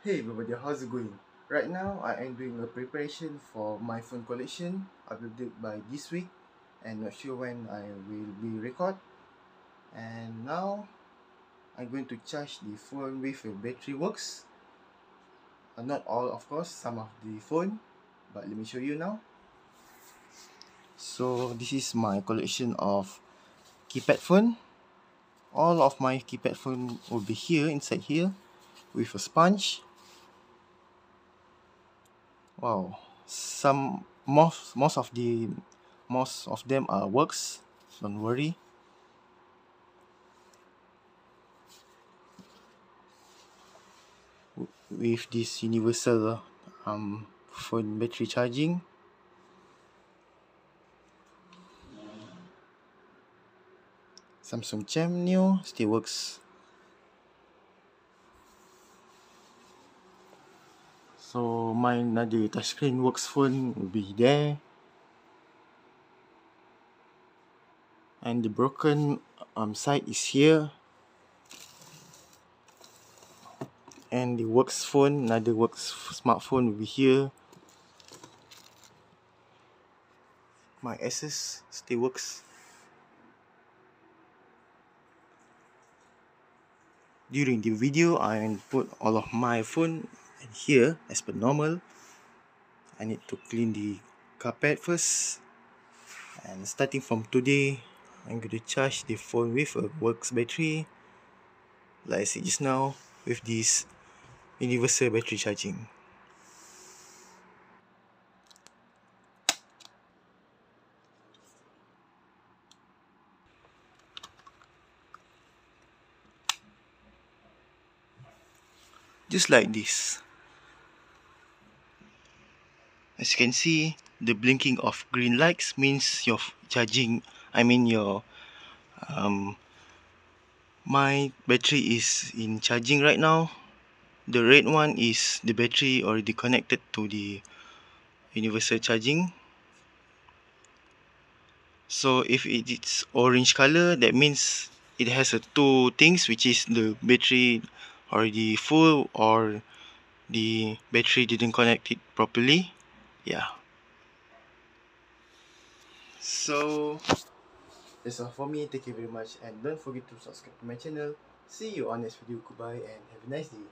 Hey everybody, how's it going? Right now, I am doing a preparation for my phone collection uploaded by this week and not sure when I will be record. And now, I'm going to charge the phone with a battery works. Uh, not all of course, some of the phone, but let me show you now. So this is my collection of keypad phone. All of my keypad phone will be here, inside here, with a sponge wow. Some most most of the most of them are works. Don't worry. With this universal um phone battery charging. Samsung Gem Neo still works so mine ada touchscreen works phone will be there. And the broken um, side is here. And the works phone another works smartphone will be here. My Asus still works. During the video I put all of my phone here as per normal. I need to clean the carpet first. And starting from today I'm going to charge the phone with a works battery like I said just now with this universal battery charging. Just like this as you can see the blinking of green lights means your charging I mean your um, my battery is in charging right now. The red one is the battery already connected to the universal charging. So if it is orange color that means it has a two things which is the battery already full or the battery didn't connect it properly yeah. So that's all for me. Thank you very much and don't forget to subscribe to my channel. See you on next video. Goodbye and have a nice day